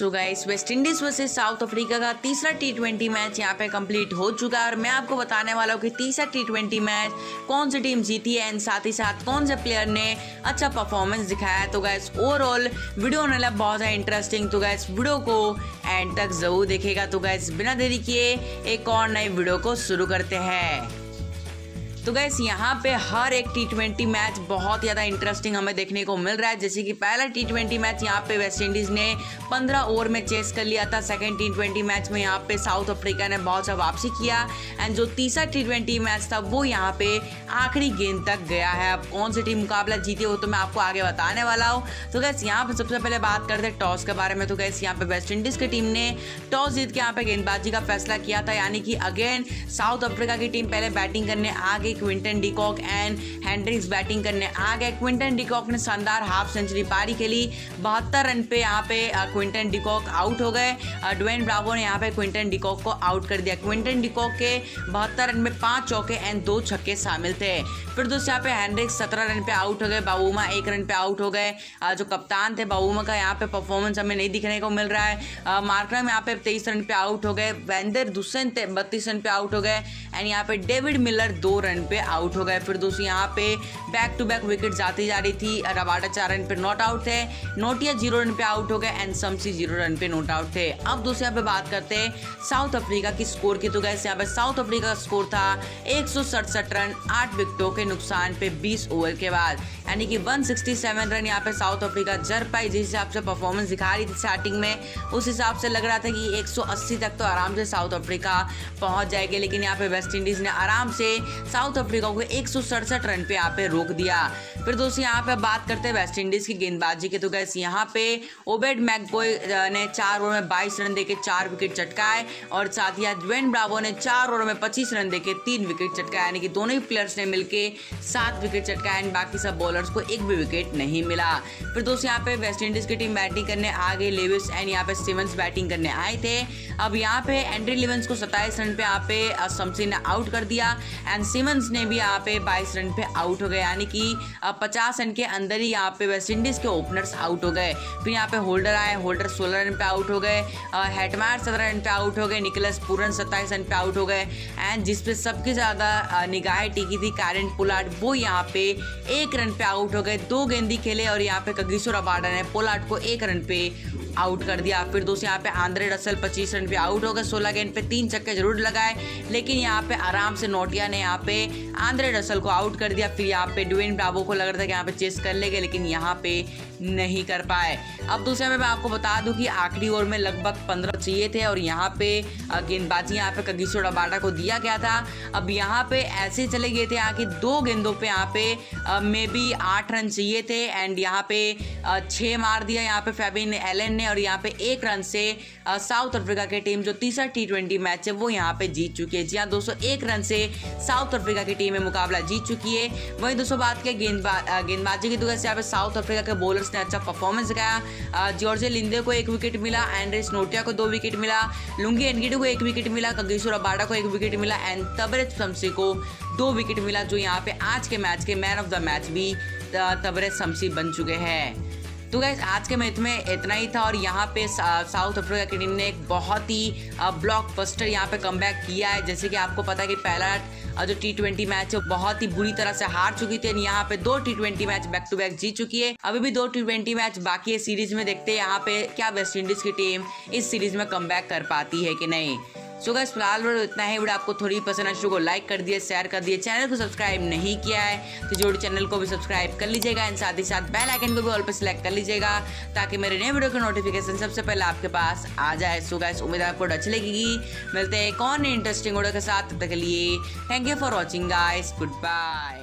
So guys West Indies versus South Africa का तीसरा T twenty match यहाँ पे कंप्लीट हो चुका है और मैं आपको बताने वाला हूँ कि तीसरा टी ट्वेंटी मैच कौन सी टीम जीती है एंड साथ ही साथ कौन से प्लेयर ने अच्छा परफॉर्मेंस दिखाया तो गैस ओवरऑल वीडियो होने लगा, बहुत ज़्यादा इंटरेस्टिंग तो गैस वीडियो को एंड तक ज़रूर देखेगा तो गैस बिना देरी किए एक और नए वीडियो को शुरू करते हैं। तो गैस यहाँ पे हर एक टी ट्वेंटी मैच बहुत ज़्यादा इंटरेस्टिंग हमें देखने को मिल रहा है। जैसे कि पहला टी ट्वेंटी मैच यहाँ पे वेस्ट इंडीज़ ने पंद्रह ओवर में चेस कर लिया था। सेकेंड टी ट्वेंटी मैच में यहाँ पे साउथ अफ्रीका ने बहुत सा वापसी किया। एंड जो तीसरा टी ट्वेंटी मैच था, वो यहाँ पे आखिरी गेंद तक गया है। अब कौन सी टीम मुकाबला जीती हो तो मैं आपको आगे बताने वाला हूँ। तो गैस यहाँ पे सबसे पहले बात करते हैं टॉस के बारे में। तो गैस यहाँ पे वेस्ट इंडीज़ की टीम ने टॉस जीत के यहाँ पे गेंदबाजी का फैसला किया था। यानी कि अगेन साउथ अफ्रीका की टीम पहले बैटिंग करने आ गई Quinton de Kock and Hendricks batting करने आ गए। क्विंटन डिकॉक ने शानदार हाफ़ सेंचुरी पारी खेली बहत्तर रन पे यहाँ पे क्विंटन डिकॉक आउट हो गए। ड्वेन ब्रावो ने यहाँ पे क्विंटन डिकॉक को आउट कर दिया। क्विंटन डिकॉक के बहत्तर रन में पाँच चौके एंड दो छक्के शामिल थे। फिर दोस्तों यहाँ पे हैंड्रिक्स सत्रह रन पे आउट हो गए बाबूमा एक रन पे आउट हो गए। जो कप्तान थे बाबूमा का यहाँ पे परफॉर्मेंस हमें नहीं दिखने को मिल रहा है। मार्करम यहाँ पे तेईस रन पे आउट हो गए वेंदर दुसन बत्तीस रन पे आउट हो गए एंड यहाँ पे डेविड मिलर दो रन पे आउट हो गए। फिर दोस्तों यहाँ पे बैक टू बैक विकेट जाती जा रही थी रबाडा चार रन पे नॉट आउट थे नोटिया ज़ीरो रन पे आउट हो गए एंड समसी ज़ीरो रन पे नॉट आउट थे। अब दोस्तों यहाँ पे बात करते हैं साउथ अफ्रीका की स्कोर की। तो गैस यहाँ पे साउथ अफ्रीका का स्कोर था एक सौ सड़सठ रन, आठ विकेटों के नुकसान पे बीस ओवर के बाद। यानी कि 167 रन यहाँ पे साउथ अफ्रीका जर पाई, जिस हिसाब से परफॉर्मेंस दिखा रही थी स्टार्टिंग में, उस हिसाब से लग रहा था कि 180 तक तो आराम से साउथ अफ्रीका पहुँच जाएगी। लेकिन यहाँ पे वेस्ट इंडीज ने आराम से साउथ अफ्रीका को एक रन पे यहाँ पे रोक दिया। फिर दोस्तों, यहाँ पे बात करते हैं वेस्ट इंडीज की गेंदबाजी के। तो गैस यहाँ पे ओबेड मैकबॉय ने चार ओवर में बाईस रन देके चार विकेट चटकाए और साथ ही ज्वेन ब्रावो ने चार ओवर में पच्चीस रन देके तीन विकेट चटकाए। यानी कि दोनों ही प्लेयर्स ने मिलकर सात विकेट चटका एंड बाकी सब बॉलर्स को एक भी विकेट नहीं मिला। फिर दोस्तों यहाँ पे वेस्ट इंडीज की टीम बैटिंग करने आ गई लेविस एंड यहाँ पे सिमंस बैटिंग करने आए थे। अब यहाँ पे एंड्री लिवंस को सत्ताईस रन पे यहाँ पे शमसी ने आउट कर दिया एंड सिमंस ने भी यहाँ पे बाईस रन पे आउट हो गए। यानी कि पचास रन के अंदर ही यहाँ पे वेस्ट इंडीज के ओपनर्स आउट हो गए। फिर यहाँ पे होल्डर आए होल्डर सोलह रन पे आउट हो गए। हेटमायर सत्रह रन पे आउट हो गए निकलस पूरन सत्ताईस रन पे आउट हो गए। एंड जिसपे सबसे ज़्यादा निगाहें टिकी थी कैरन पोलार्ड, वो यहाँ पे एक रन पे आउट हो गए, दो गेंदी खेले और यहाँ पे कगिसो रबाडा ने पोलार्ड को एक रन पे आउट कर दिया फिर दोस्तों यहाँ पे आंद्रे रसल पच्चीस रन पे आउट हो गए सोलह गेंद पे तीन चक्के ज़रूर लगाए लेकिन यहाँ पे आराम से नोटिया ने यहाँ पे आंद्रे रसल को आउट कर दिया फिर यहाँ पे डुवेन ब्रावो को लग रहा था कि यहाँ पे चेस कर लेंगे लेकिन यहाँ पे नहीं कर पाए अब दूसरे में मैं आपको बता दूँ कि आखिरी ओवर में लगभग पंद्रह चाहिए थे और यहाँ पे गेंदबाजी यहाँ पे कगिसो डबाटा को दिया गया था अब यहाँ पे ऐसे चले गए थे यहाँ की दो गेंदों पे यहाँ पे मे बी आठ रन चाहिए थे एंड यहाँ पे छः मार दिया यहाँ पे फेबिन एलन ने और यहाँ पे एक रन से साउथ अफ्रीका की टीम जो तीसरा टी ट्वेंटी मैच है, वो यहाँ पे जीत चुकी है। जी हाँ दोस्तों, एक रन से साउथ अफ्रीका की टीम मुकाबला जीत चुकी है। वहीं दोस्तों, बात करें गेंदबा गेंदबाजी की दुकान से यहाँ पे साउथ अफ्रीका के बॉलर्स ने अच्छा परफॉर्मेंस दिखाया। जॉर्जे लिंदे को एक विकेट मिला एंड्रेस नोटिया को दो विकेट मिला लुंगी एनगिडो को एक विकेट मिला कगेश्वर अबाडा को एक विकेट मिला एंड तबरेज शमसी को दो विकेट मिला, जो यहाँ पे आज के मैच के मैन ऑफ़ द मैच भी तबरेज शमसी बन चुके हैं। तो गैस आज के मैच में इतना ही था और यहाँ पे साउथ अफ्रीका की टीम ने एक बहुत ही ब्लॉक बस्टर यहाँ पे कम किया है। जैसे कि आपको पता है कि पहला जो टी ट्वेंटी मैच है बहुत ही बुरी तरह से हार चुकी थी यहाँ पे दो T twenty match back to back जीत चुकी है। अभी भी दो टी ट्वेंटी मैच बाकी है सीरीज़ में, देखते हैं यहाँ पे क्या वेस्ट इंडीज की टीम इस सीरीज़ में कम कर पाती है कि नहीं। सो गैस फ़िलहाल वीडियो इतना ही। वीडियो आपको थोड़ी पसंद है शो को लाइक कर दिए शेयर कर दिए। चैनल को सब्सक्राइब नहीं किया है तो जोड़ चैनल को भी सब्सक्राइब कर लीजिएगा एंड साथ ही साथ बेल आइकन को भी ऑल पर सेलेक्ट कर लीजिएगा, ताकि मेरे नए वीडियो का नोटिफिकेशन सबसे पहले आपके पास आ जाए। सो गैस उम्मीद आपको अच्छी लगेगी। मिलते हैं कौन इंटरेस्टिंग वीडियो के साथ। तब तक के लिए thank you for watching guys good bye